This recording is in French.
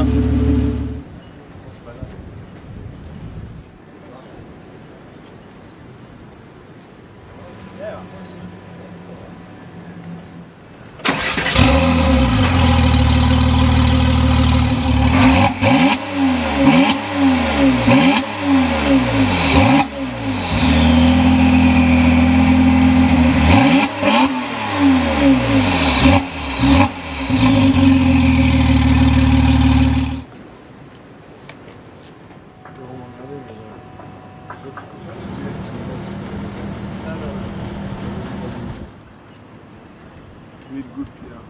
up. Yeah. Need good PR.